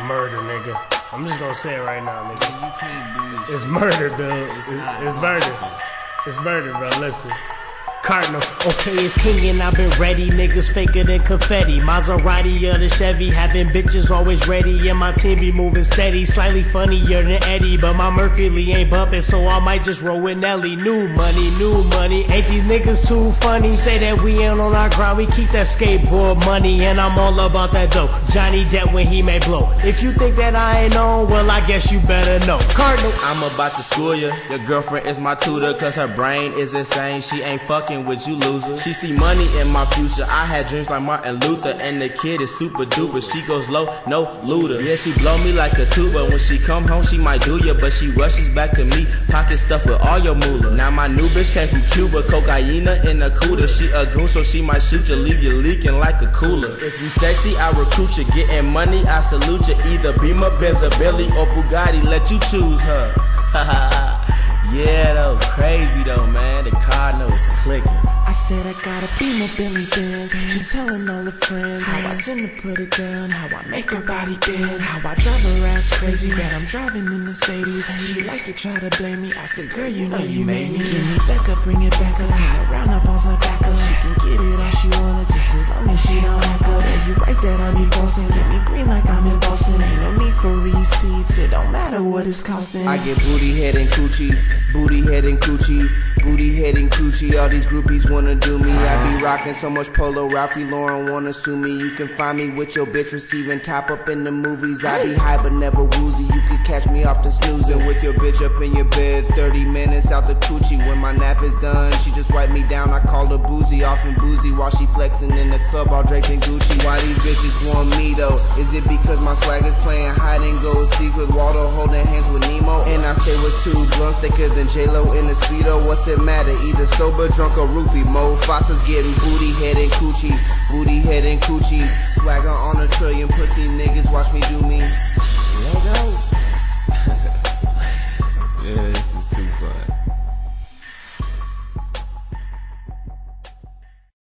Murder, nigga. I'm just gonna say it right now, nigga. You can't do this. It's murder, dude. It's It's, it's murder. It's murder, bro. Listen. Cardinal. Okay, it's king and I've been ready. Niggas faker than confetti. Maserati or the Chevy. Having bitches always ready. And my team be moving steady. Slightly funnier than Eddie. But my Murphy Lee ain't bumping. So I might just roll with Nelly. New money, new money. Ain't these niggas too funny? Say that we ain't on our grind. We keep that skateboard money. And I'm all about that dope. Johnny Depp when he may blow. If you think that I ain't on, well, I guess you better know. Cardinal. I'm about to school ya. Your girlfriend is my tutor, cause her brain is insane. She ain't fucking with you, loser. She see money in my future. I had dreams like Martin Luther, and the kid is super duper. She goes low, no looter. Yeah, she blow me like a tuba. When she come home, she might do ya, but she rushes back to me. Pocket stuff with all your moolah. Now my new bitch came from Cuba, cocaine in a cooler. She a goon, so she might shoot ya, leave you leaking like a cooler. If you sexy, I recruit ya. Getting money, I salute ya. Either Beamer, Benz, or Billy, or Bugatti. Let you choose her. yeah, though, crazy though, man. The Cardinal is clicking. I said I gotta be my Billy Benz. She telling all her friends how I tend to put it down, how I make her body bend, how I drive her ass crazy. That I'm driving in the Mercedes. She like to try to blame me. I said, girl, you know you made me. Give me back up, bring it back up, turn around, I bounce my back up. She can get it all she wanna, just as long as she don't hack up. Yeah, you right that I be forcing, get me green like I'm in Boston. Ain't no need for receipts, it don't matter what it's costing. I get booty head and coochie, booty head and coochie, booty head and coochie. All these groupies wanna do me. I be rocking so much polo, Ralphie Lauren wanna sue me. You can find me with your bitch receiving top up in the movies. I be high but never woozy. You can catch me off the snoozing with your bitch up in your bed. 30 minutes out the coochie. When my nap is done, she just wipe me down. I call her boozy, off and boozy while she flexing in the club, all draped in Gucci. Why these bitches want me though? Is it because my swag is playing hide and go seek with Waldo holding hands with Nemo? And I stay with two blunts thicker than J Lo in the speedo. What's it matter? Either sober, drunk, or roofie. Mo Fossa's getting booty head and coochie, booty head and coochie. Swagger on a trillion pussy niggas. Watch me do me.